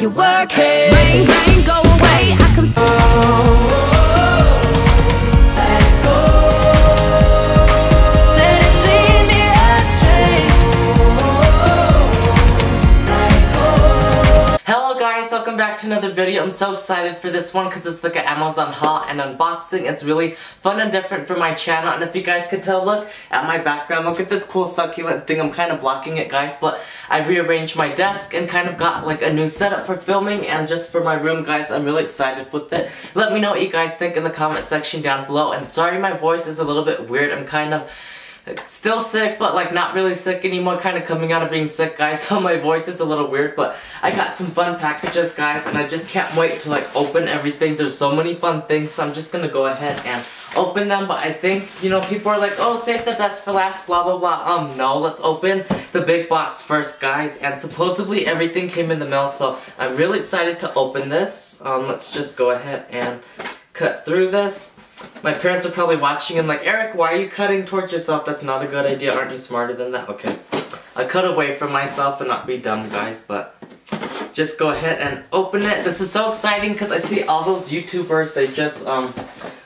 you work it. Rain, rain, go away. I can. Let welcome back to another video. I'm so excited for this one because it's like an Amazon haul and unboxing. It's really fun and different for my channel and if you guys could tell, look at my background. Look at this cool succulent thing. I'm kind of blocking it guys, but I rearranged my desk and kind of got like a new setup for filming and just for my room guys. I'm really excited with it. Let me know what you guys think in the comment section down below and sorry my voice is a little bit weird. I'm kind of still sick, but like not really sick anymore, kind of coming out of being sick, guys, so my voice is a little weird, but I got some fun packages, guys, and I just can't wait to like open everything. There's so many fun things, so I'm just gonna go ahead and open them, but I think, you know, people are like, oh, save the best for last, blah, blah, blah. Um, no, let's open the big box first, guys, and supposedly everything came in the mail, so I'm really excited to open this. Um, let's just go ahead and cut through this. My parents are probably watching and like, Arik, why are you cutting towards yourself? That's not a good idea. Aren't you smarter than that? Okay. I cut away from myself and not be dumb, guys, but just go ahead and open it. This is so exciting because I see all those YouTubers, they just, um,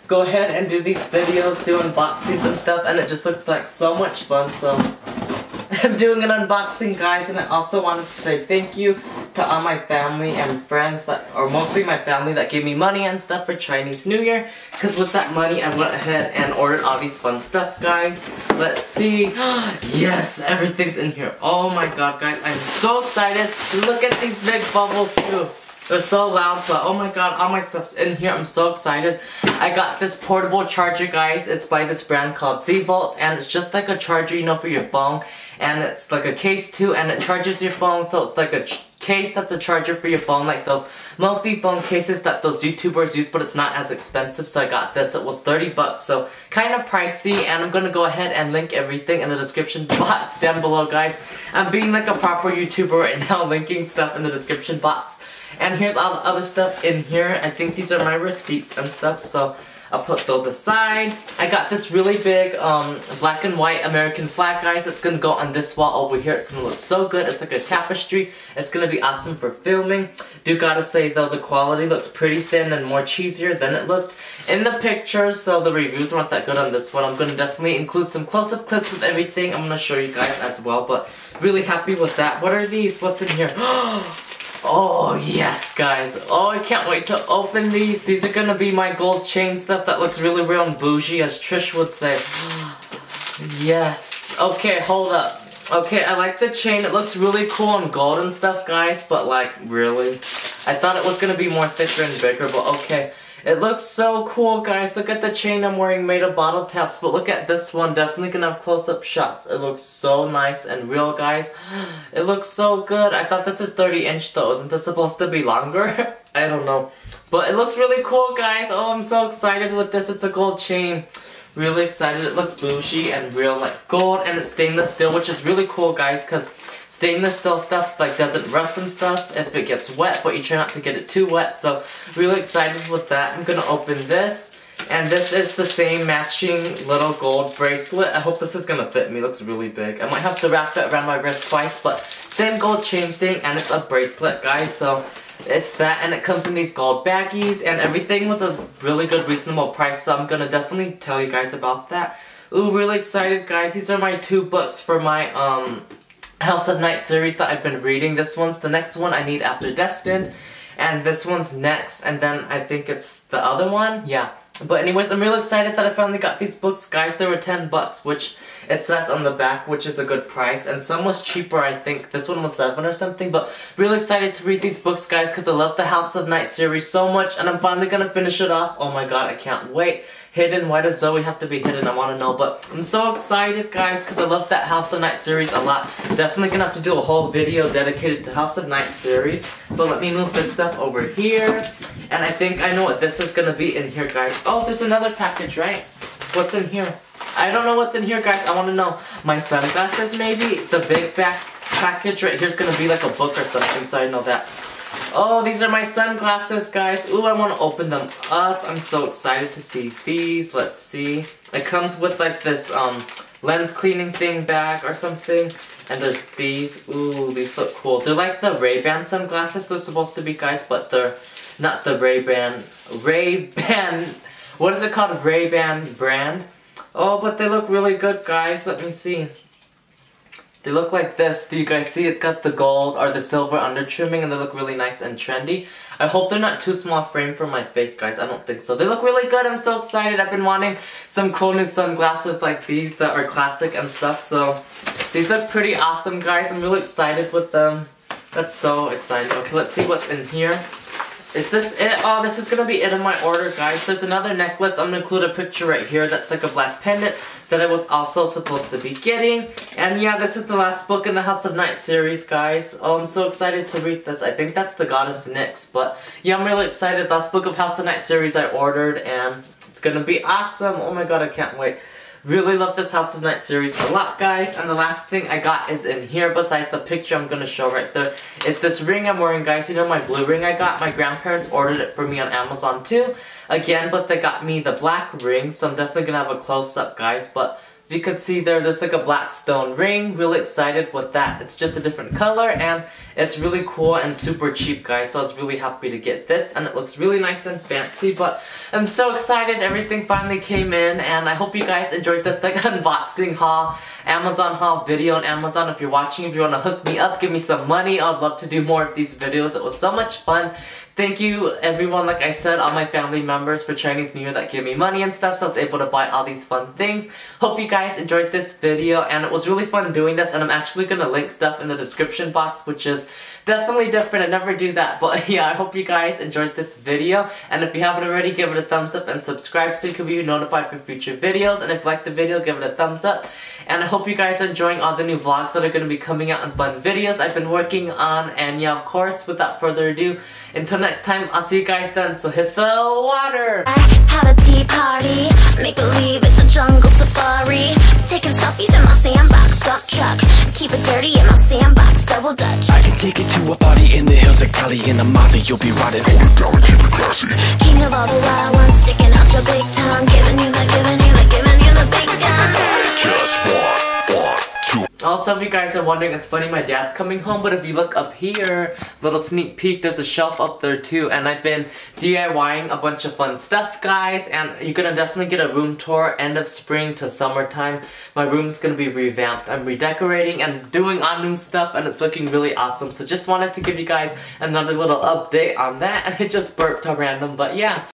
go ahead and do these videos, do unboxings and stuff, and it just looks like so much fun, so I'm doing an unboxing, guys, and I also wanted to say thank you to all my family and friends that, or mostly my family that gave me money and stuff for Chinese New Year. Because with that money, I went ahead and ordered all these fun stuff, guys. Let's see. yes, everything's in here. Oh my god, guys, I'm so excited. Look at these big bubbles, too. They're so loud, but oh my god, all my stuff's in here. I'm so excited. I got this portable charger, guys. It's by this brand called Z-Volt, and it's just like a charger, you know, for your phone. And it's like a case too, and it charges your phone, so it's like a case that's a charger for your phone, like those Mophie phone cases that those YouTubers use, but it's not as expensive, so I got this. It was 30 bucks, so kind of pricey, and I'm gonna go ahead and link everything in the description box down below, guys. I'm being like a proper YouTuber right now, linking stuff in the description box. And here's all the other stuff in here. I think these are my receipts and stuff, so I'll put those aside. I got this really big um, black and white American flag, guys. It's gonna go on this wall over here. It's gonna look so good. It's like a tapestry. It's gonna be awesome for filming. Do gotta say though, the quality looks pretty thin and more cheesier than it looked in the pictures. So the reviews weren't that good on this one. I'm gonna definitely include some close-up clips of everything. I'm gonna show you guys as well, but really happy with that. What are these? What's in here? Oh, yes, guys. Oh, I can't wait to open these. These are gonna be my gold chain stuff that looks really real and bougie, as Trish would say. yes. Okay, hold up. Okay, I like the chain. It looks really cool and gold and stuff, guys, but like, really? I thought it was gonna be more thicker and bigger, but okay. It looks so cool, guys. Look at the chain I'm wearing made of bottle taps, but look at this one. Definitely gonna have close-up shots. It looks so nice and real, guys. It looks so good. I thought this is 30 inch though. Isn't this supposed to be longer? I don't know. But it looks really cool, guys. Oh, I'm so excited with this. It's a gold chain. Really excited. It looks bougie and real, like gold, and it's stainless steel, which is really cool, guys, because stainless steel stuff like doesn't rust and stuff if it gets wet, but you try not to get it too wet. So really excited with that. I'm gonna open this. And this is the same matching little gold bracelet. I hope this is gonna fit me. It looks really big. I might have to wrap it around my wrist twice, but same gold chain thing, and it's a bracelet, guys. So it's that, and it comes in these gold baggies, and everything was a really good, reasonable price. So I'm gonna definitely tell you guys about that. Ooh, really excited, guys. These are my two books for my um House of Night series that I've been reading. This one's the next one I need after Destined. And this one's next, and then I think it's the other one? Yeah. But anyways, I'm real excited that I finally got these books. Guys, they were 10 bucks, which it says on the back, which is a good price. And some was cheaper, I think. This one was 7 or something. But real excited to read these books, guys, because I love the House of Night series so much. And I'm finally going to finish it off. Oh my god, I can't wait. Hidden, why does Zoe have to be hidden? I want to know. But I'm so excited, guys, because I love that House of Night series a lot. Definitely going to have to do a whole video dedicated to House of Night series. But let me move this stuff over here. And I think I know what this is going to be in here, guys. Oh, there's another package, right? What's in here? I don't know what's in here, guys. I want to know. My sunglasses, maybe? The big back package right here is going to be like a book or something, so I know that. Oh, these are my sunglasses, guys. Ooh, I want to open them up. I'm so excited to see these. Let's see. It comes with like this um, lens cleaning thing bag or something. And there's these. Ooh, these look cool. They're like the Ray-Ban sunglasses they're supposed to be, guys, but they're not the Ray-Ban. Ray-Ban. What is it called? Ray-Ban brand. Oh, but they look really good, guys. Let me see. They look like this. Do you guys see? It's got the gold or the silver under trimming and they look really nice and trendy. I hope they're not too small frame for my face, guys. I don't think so. They look really good. I'm so excited. I've been wanting some cool new sunglasses like these that are classic and stuff. So these look pretty awesome, guys. I'm really excited with them. That's so exciting. Okay, let's see what's in here. Is this it? Oh, this is gonna be it in my order, guys. There's another necklace. I'm gonna include a picture right here. That's like a black pendant that I was also supposed to be getting. And yeah, this is the last book in the House of Night series, guys. Oh, I'm so excited to read this. I think that's the Goddess Nyx. But yeah, I'm really excited. Last book of House of Night series I ordered, and it's gonna be awesome. Oh my god, I can't wait. Really love this House of Night series a lot, guys. And the last thing I got is in here, besides the picture I'm gonna show right there, is this ring I'm wearing, guys. You know my blue ring I got? My grandparents ordered it for me on Amazon too. Again, but they got me the black ring, so I'm definitely gonna have a close-up, guys. But you could see there, there's like a black stone ring. Really excited with that. It's just a different color and it's really cool and super cheap, guys. So I was really happy to get this and it looks really nice and fancy. But I'm so excited. Everything finally came in and I hope you guys enjoyed this like unboxing haul, Amazon haul video on Amazon. If you're watching, if you want to hook me up, give me some money. I'd love to do more of these videos. It was so much fun. Thank you everyone, like I said, all my family members for Chinese New Year that give me money and stuff so I was able to buy all these fun things. Hope you guys enjoyed this video and it was really fun doing this and I'm actually gonna link stuff in the description box which is definitely different. I never do that but yeah, I hope you guys enjoyed this video and if you haven't already, give it a thumbs up and subscribe so you can be notified for future videos and if you like the video, give it a thumbs up and I hope you guys are enjoying all the new vlogs that are going to be coming out and fun videos I've been working on and yeah, of course, without further ado, until next next time. I'll see you guys then, so hit the water. I have a tea party, make believe it's a jungle safari. Taking selfies in my sandbox, dump truck. Keep it dirty in my sandbox, double dutch. I can take it to a party in the hills of Cali in the Mazda, you'll be riding. Hold it down and keep it classy. King of all the wild Also, if you guys are wondering, it's funny my dad's coming home, but if you look up here, little sneak peek, there's a shelf up there too, and I've been DIYing a bunch of fun stuff, guys, and you're gonna definitely get a room tour end of spring to summertime. My room's gonna be revamped. I'm redecorating and doing on new stuff, and it's looking really awesome, so just wanted to give you guys another little update on that, and it just burped a random, but yeah.